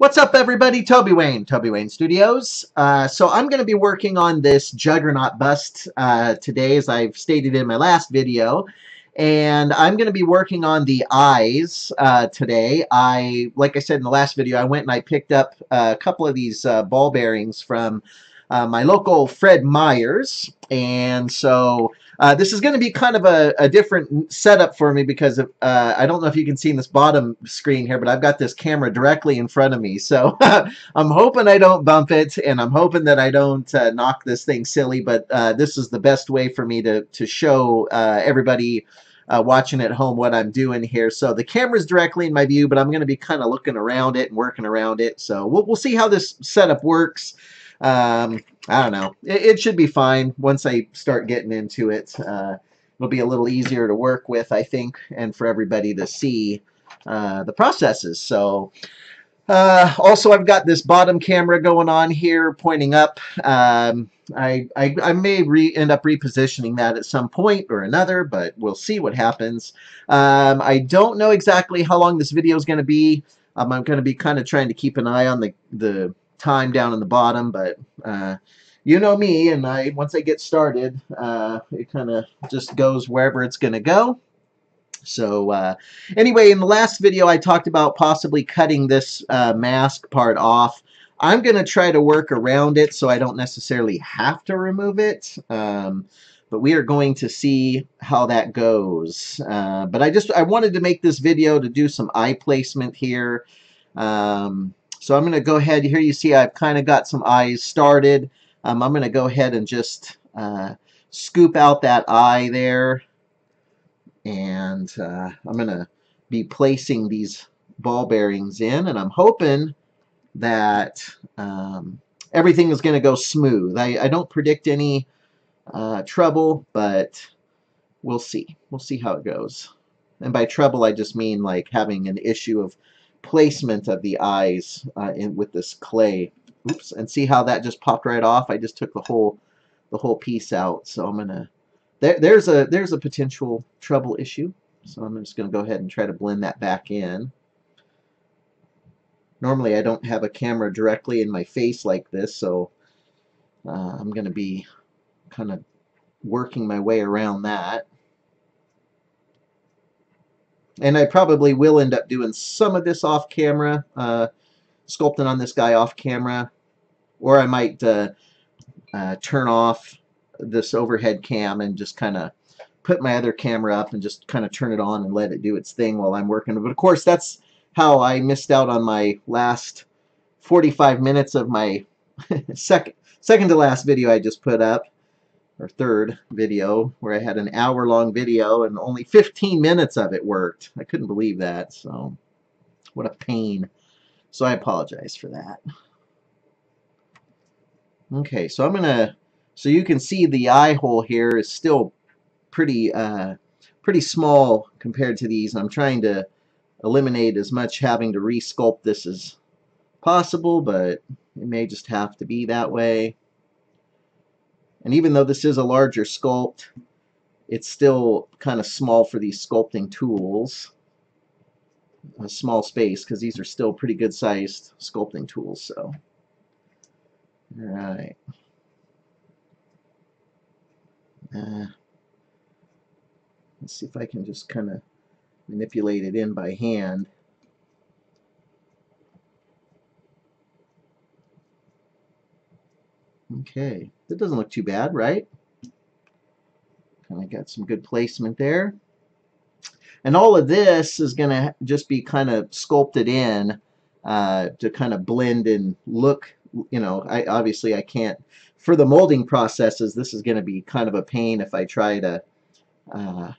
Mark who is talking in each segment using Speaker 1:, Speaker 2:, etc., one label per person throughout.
Speaker 1: What's up everybody? Toby Wayne, Toby Wayne Studios. Uh, so I'm going to be working on this Juggernaut bust uh, today as I've stated in my last video. And I'm going to be working on the eyes uh, today. I, like I said in the last video, I went and I picked up a couple of these uh, ball bearings from uh, my local Fred Meyers. And so uh, this is going to be kind of a, a, different setup for me because of, uh, I don't know if you can see in this bottom screen here, but I've got this camera directly in front of me. So I'm hoping I don't bump it, and I'm hoping that I don't uh, knock this thing silly, but uh, this is the best way for me to, to show uh, everybody uh, watching at home what I'm doing here. So the camera's directly in my view, but I'm going to be kind of looking around it and working around it. So we'll, we'll see how this setup works. Um, I don't know. It, it, should be fine once I start getting into it. Uh, it'll be a little easier to work with, I think, and for everybody to see uh, the processes. So, uh, also, I've got this bottom camera going on here, pointing up. Um, I, I, I, may end up repositioning that at some point or another, but we'll see what happens. Um, I don't know exactly how long this video is going to be. Um, I'm going to be kind of trying to keep an eye on the, the time down in the bottom, but uh, you know me, and I once I get started, uh, it kind of just goes wherever it's going to go. So uh, anyway, in the last video I talked about possibly cutting this uh, mask part off. I'm going to try to work around it so I don't necessarily have to remove it. Um, but we are going to see how that goes. Uh, but I just I wanted to make this video to do some eye placement here. Um, so I'm going to go ahead, here you see I've kind of got some eyes started. Um, I'm going to go ahead and just uh, scoop out that eye there. And uh, I'm going to be placing these ball bearings in. And I'm hoping that um, everything is going to go smooth. I, I don't predict any uh, trouble, but we'll see. We'll see how it goes. And by trouble, I just mean like having an issue of placement of the eyes uh, in with this clay. Oops, and see how that just popped right off? I just took the whole the whole piece out. So I'm gonna there there's a there's a potential trouble issue. So I'm just gonna go ahead and try to blend that back in. Normally I don't have a camera directly in my face like this, so uh, I'm gonna be kind of working my way around that. And I probably will end up doing some of this off camera, uh, sculpting on this guy off camera. Or I might uh, uh, turn off this overhead cam and just kind of put my other camera up and just kind of turn it on and let it do its thing while I'm working. But of course, that's how I missed out on my last 45 minutes of my second second to last video I just put up or third video where I had an hour long video and only 15 minutes of it worked. I couldn't believe that. So what a pain. So I apologize for that. Okay, so I'm gonna so you can see the eye hole here is still pretty uh, pretty small compared to these. I'm trying to eliminate as much having to resculpt this as possible, but it may just have to be that way. And even though this is a larger sculpt, it's still kind of small for these sculpting tools. A small space, because these are still pretty good sized sculpting tools. So, Alright. Uh, let's see if I can just kind of manipulate it in by hand. Okay, that doesn't look too bad, right? Kind of got some good placement there. And all of this is going to just be kind of sculpted in uh, to kind of blend and look, you know, I obviously I can't, for the molding processes, this is going to be kind of a pain if I try to uh,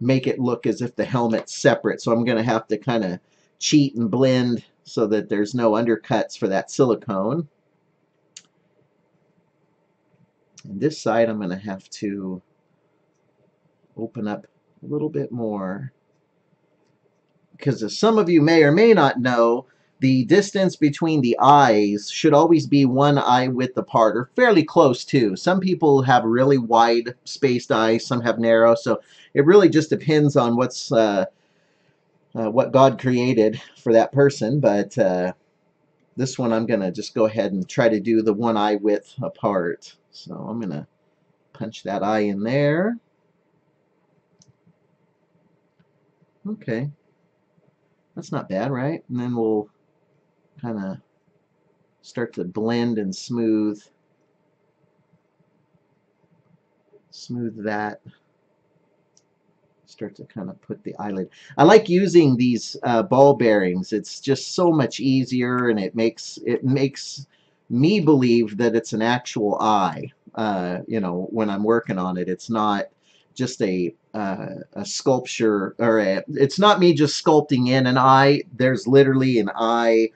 Speaker 1: make it look as if the helmet's separate. So I'm going to have to kind of cheat and blend so that there's no undercuts for that silicone. And this side I'm going to have to open up a little bit more. Because as some of you may or may not know, the distance between the eyes should always be one eye width apart, or fairly close to. Some people have really wide spaced eyes, some have narrow, so it really just depends on what's uh, uh, what God created for that person, but uh, this one I'm going to just go ahead and try to do the one eye width apart. So I'm going to punch that eye in there. Okay. That's not bad, right? And then we'll kind of start to blend and smooth smooth that start to kind of put the eyelid. I like using these uh, ball bearings. It's just so much easier, and it makes it makes me believe that it's an actual eye. Uh, you know, when I'm working on it, it's not just a uh, a sculpture or a, it's not me just sculpting in an eye. There's literally an eye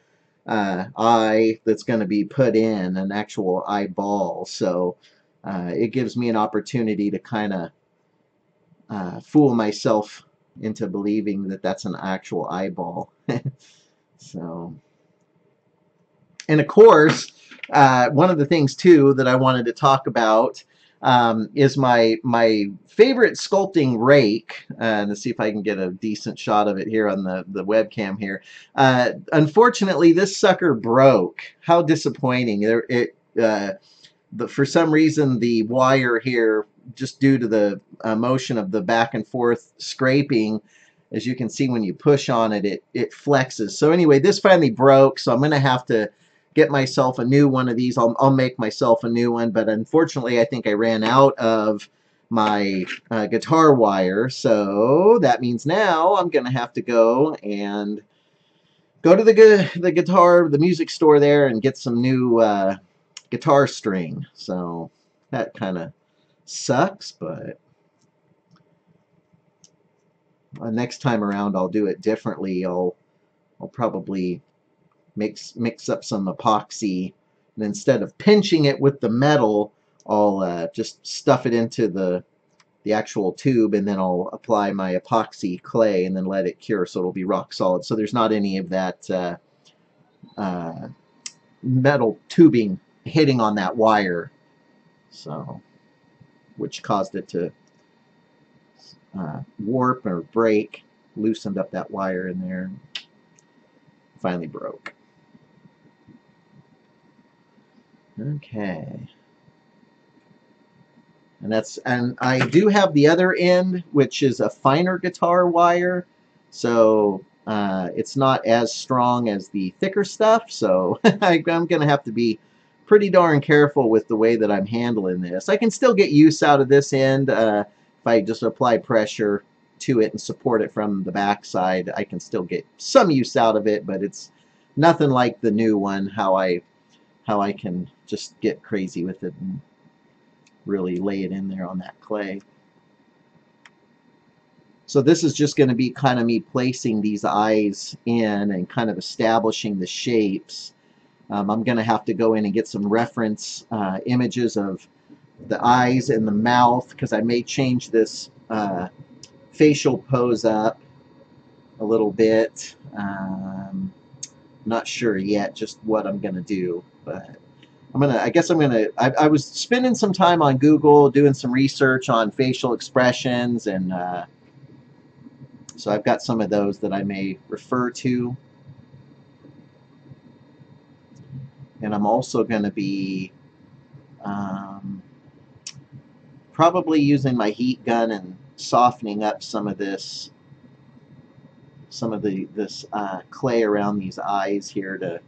Speaker 1: uh, eye that's going to be put in an actual eyeball. So uh, it gives me an opportunity to kind of uh, fool myself into believing that that's an actual eyeball. so, and of course, uh, one of the things too that I wanted to talk about um, is my my favorite sculpting rake. Uh, let's see if I can get a decent shot of it here on the, the webcam here. Uh, unfortunately, this sucker broke. How disappointing. There, it, uh, the, for some reason, the wire here just due to the uh, motion of the back and forth scraping, as you can see when you push on it, it, it flexes. So anyway, this finally broke, so I'm going to have to get myself a new one of these. I'll, I'll make myself a new one, but unfortunately I think I ran out of my uh, guitar wire, so that means now I'm going to have to go and go to the, the guitar, the music store there and get some new uh, guitar string. So that kind of sucks, but uh, next time around I'll do it differently. I'll I'll probably mix mix up some epoxy and instead of pinching it with the metal I'll uh, just stuff it into the the actual tube and then I'll apply my epoxy clay and then let it cure so it'll be rock solid so there's not any of that uh, uh, metal tubing hitting on that wire so which caused it to uh, warp or break, loosened up that wire in there, finally broke. Okay. And that's and I do have the other end, which is a finer guitar wire, so uh, it's not as strong as the thicker stuff. So I'm going to have to be pretty darn careful with the way that I'm handling this. I can still get use out of this end uh, if I just apply pressure to it and support it from the backside. I can still get some use out of it, but it's nothing like the new one, how I, how I can just get crazy with it and really lay it in there on that clay. So this is just going to be kind of me placing these eyes in and kind of establishing the shapes um, I'm going to have to go in and get some reference uh, images of the eyes and the mouth because I may change this uh, facial pose up a little bit. Um, not sure yet just what I'm going to do, but I'm gonna. I guess I'm gonna. I, I, was spending some time on Google doing some research on facial expressions, and uh, so I've got some of those that I may refer to. And I'm also going to be um, probably using my heat gun and softening up some of this some of the this uh, clay around these eyes here to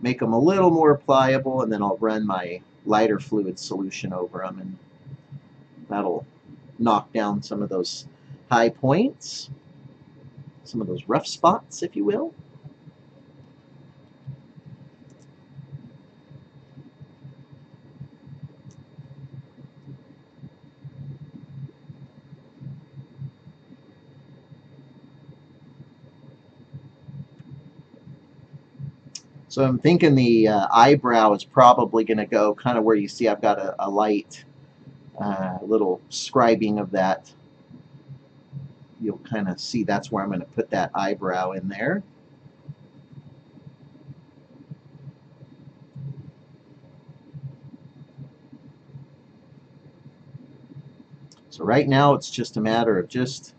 Speaker 1: make them a little more pliable and then I'll run my lighter fluid solution over them and that'll knock down some of those high points some of those rough spots if you will So I'm thinking the uh, eyebrow is probably going to go kind of where you see I've got a, a light uh, little scribing of that. You'll kind of see that's where I'm going to put that eyebrow in there. So right now it's just a matter of just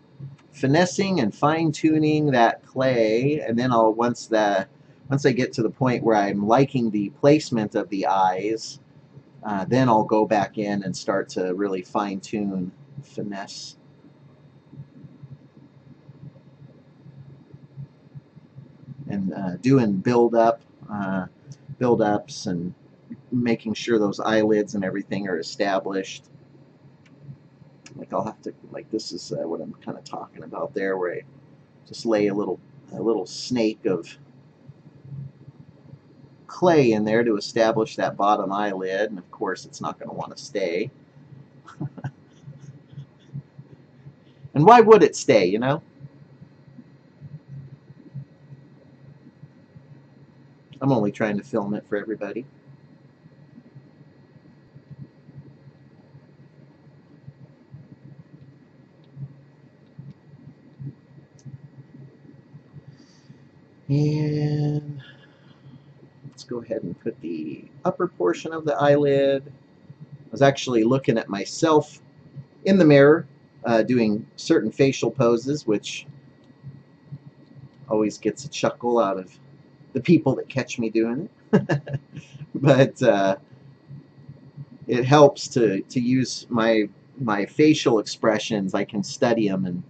Speaker 1: finessing and fine-tuning that clay, and then I'll once the once I get to the point where I'm liking the placement of the eyes, uh, then I'll go back in and start to really fine-tune, finesse. And uh, doing build-up, uh, build-ups and making sure those eyelids and everything are established. Like I'll have to, like this is uh, what I'm kind of talking about there, where I just lay a little, a little snake of clay in there to establish that bottom eyelid, and of course it's not going to want to stay. and why would it stay, you know? I'm only trying to film it for everybody. And let's go ahead and put the upper portion of the eyelid. I was actually looking at myself in the mirror uh, doing certain facial poses, which always gets a chuckle out of the people that catch me doing it. but uh, it helps to, to use my my facial expressions. I can study them and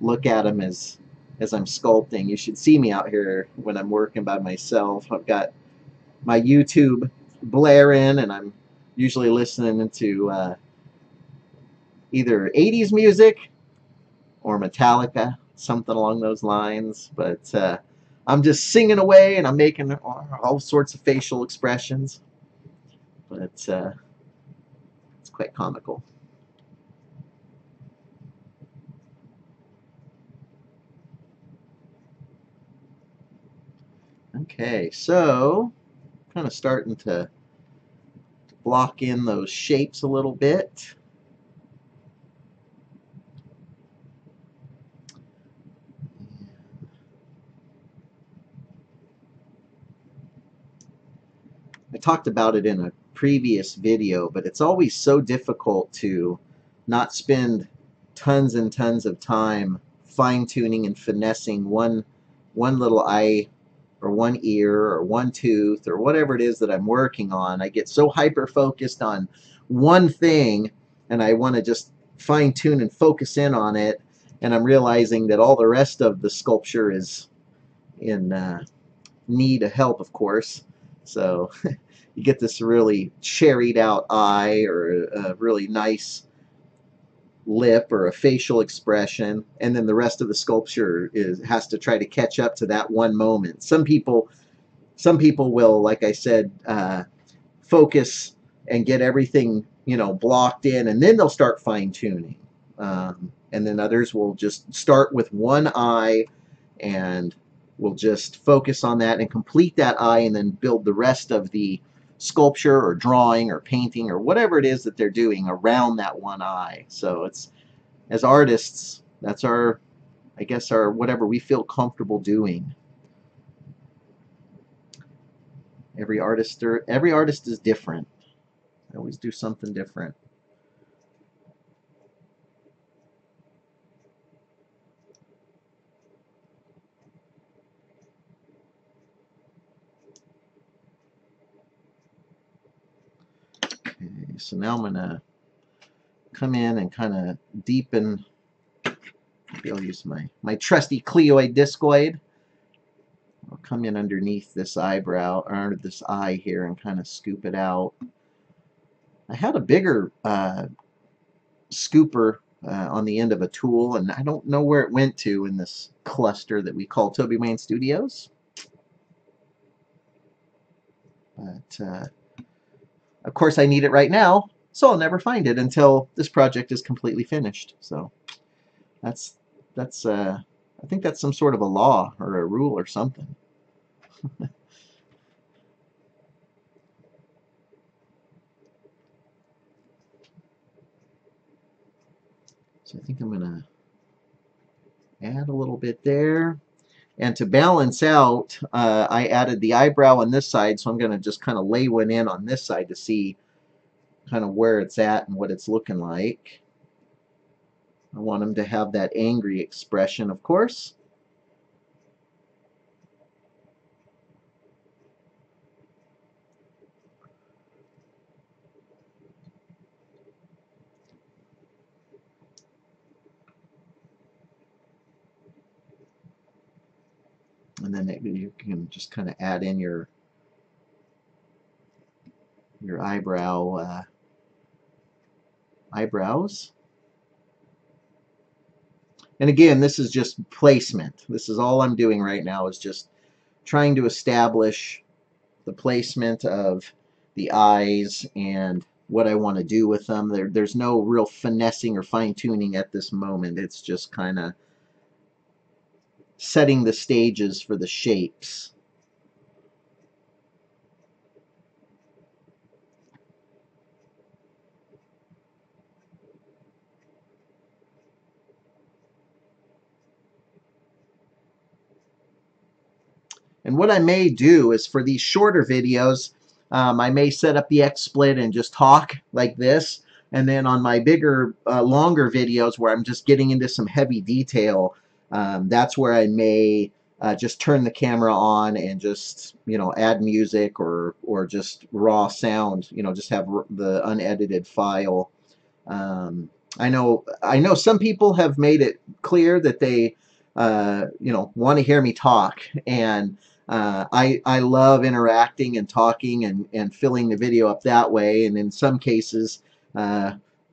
Speaker 1: look at them as as I'm sculpting. You should see me out here when I'm working by myself. I've got my YouTube blaring and I'm usually listening to uh, either 80s music or Metallica, something along those lines. But uh, I'm just singing away and I'm making all sorts of facial expressions. But uh, it's quite comical. Okay, so kind of starting to block in those shapes a little bit. I talked about it in a previous video, but it's always so difficult to not spend tons and tons of time fine-tuning and finessing one one little eye or one ear or one tooth or whatever it is that I'm working on. I get so hyper focused on one thing and I want to just fine tune and focus in on it and I'm realizing that all the rest of the sculpture is in uh, need of help of course so you get this really cherried out eye or a really nice lip or a facial expression and then the rest of the sculpture is has to try to catch up to that one moment. Some people some people will like I said uh, focus and get everything you know blocked in and then they'll start fine-tuning. Um, and then others will just start with one eye and will just focus on that and complete that eye and then build the rest of the sculpture or drawing or painting or whatever it is that they're doing around that one eye. So it's as artists, that's our, I guess, our whatever we feel comfortable doing. Every artist, every artist is different. I always do something different. So now I'm going to come in and kind of deepen, maybe I'll use my, my trusty Cleoid discoid. I'll come in underneath this eyebrow, or this eye here, and kind of scoop it out. I had a bigger uh, scooper uh, on the end of a tool, and I don't know where it went to in this cluster that we call Toby Wayne Studios. But uh, of course, I need it right now, so I'll never find it until this project is completely finished. So that's that's uh, I think that's some sort of a law or a rule or something. so I think I'm gonna add a little bit there. And to balance out, uh, I added the eyebrow on this side, so I'm going to just kind of lay one in on this side to see kind of where it's at and what it's looking like. I want him to have that angry expression, of course. And then it, you can just kind of add in your your eyebrow uh, eyebrows. And again this is just placement. This is all I'm doing right now is just trying to establish the placement of the eyes and what I want to do with them. There, there's no real finessing or fine-tuning at this moment. It's just kind of setting the stages for the shapes. And what I may do is for these shorter videos, um, I may set up the XSplit and just talk like this. And then on my bigger, uh, longer videos where I'm just getting into some heavy detail, um, that's where I may uh, just turn the camera on and just you know add music or or just raw sound you know just have the unedited file. Um, I know I know some people have made it clear that they uh, you know want to hear me talk. And uh, I, I love interacting and talking and, and filling the video up that way. And in some cases uh,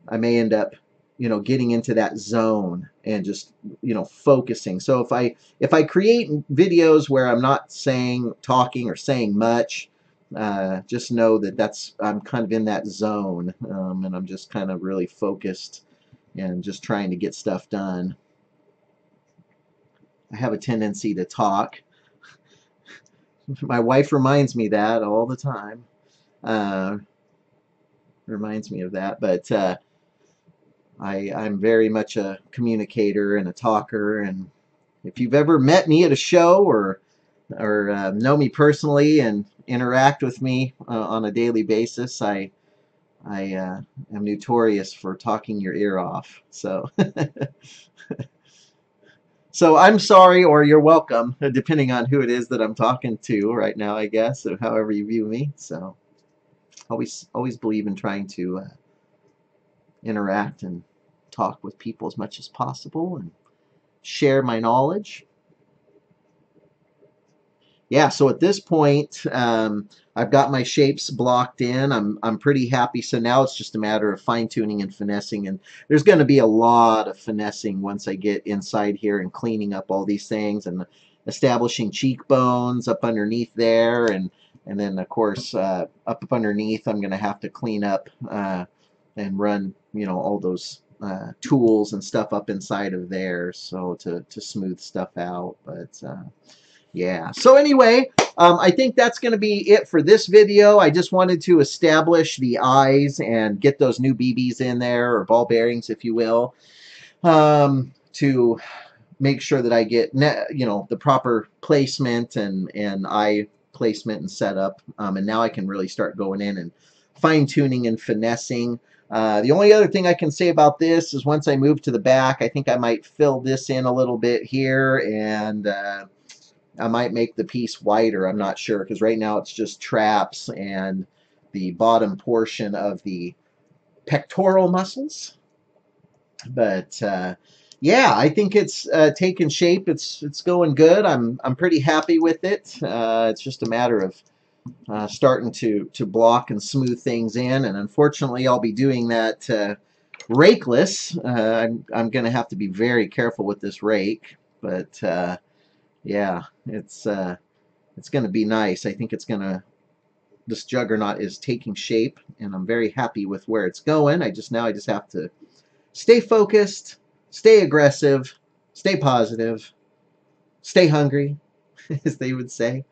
Speaker 1: I may end up you know getting into that zone and just you know focusing. So if I if I create videos where I'm not saying talking or saying much uh, just know that that's I'm kind of in that zone um, and I'm just kind of really focused and just trying to get stuff done. I have a tendency to talk. My wife reminds me that all the time. Uh, reminds me of that but uh, I, I'm very much a communicator and a talker and if you've ever met me at a show or or uh, know me personally and interact with me uh, on a daily basis, I I uh, am notorious for talking your ear off. So so I'm sorry or you're welcome, depending on who it is that I'm talking to right now, I guess, or however you view me. So always always believe in trying to uh, interact and talk with people as much as possible and share my knowledge. Yeah, so at this point, um, I've got my shapes blocked in. I'm, I'm pretty happy. So now it's just a matter of fine-tuning and finessing. And there's going to be a lot of finessing once I get inside here and cleaning up all these things and establishing cheekbones up underneath there. And, and then, of course, uh, up underneath, I'm going to have to clean up uh, and run, you know, all those uh, tools and stuff up inside of there so to, to smooth stuff out but uh, yeah. So anyway um, I think that's going to be it for this video. I just wanted to establish the eyes and get those new BBs in there or ball bearings if you will um, to make sure that I get you know the proper placement and and eye placement and setup um, and now I can really start going in and fine-tuning and finessing uh, the only other thing I can say about this is once I move to the back, I think I might fill this in a little bit here and uh, I might make the piece wider. I'm not sure because right now it's just traps and the bottom portion of the pectoral muscles. But uh, yeah, I think it's uh, taken shape. It's it's going good. I'm I'm pretty happy with it. Uh, it's just a matter of uh, starting to, to block and smooth things in. And unfortunately, I'll be doing that uh, rakeless. Uh, I'm, I'm going to have to be very careful with this rake. But uh, yeah, it's, uh, it's going to be nice. I think it's going to, this juggernaut is taking shape. And I'm very happy with where it's going. I just, now I just have to stay focused, stay aggressive, stay positive, stay hungry, as they would say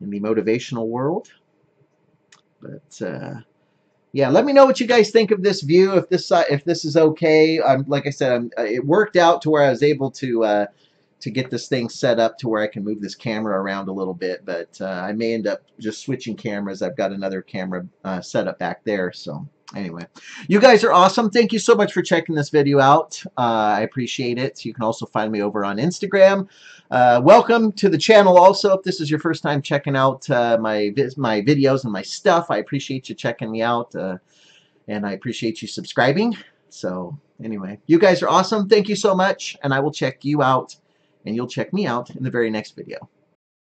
Speaker 1: in the motivational world. But uh, yeah, let me know what you guys think of this view. If this uh, if this is okay, I'm like I said, I'm, uh, it worked out to where I was able to uh, to get this thing set up to where I can move this camera around a little bit. But uh, I may end up just switching cameras. I've got another camera uh, set up back there, so anyway, you guys are awesome. Thank you so much for checking this video out. Uh, I appreciate it. You can also find me over on Instagram. Uh, welcome to the channel also. If this is your first time checking out uh, my, my videos and my stuff, I appreciate you checking me out. Uh, and I appreciate you subscribing. So anyway, you guys are awesome. Thank you so much. And I will check you out and you'll check me out in the very next video.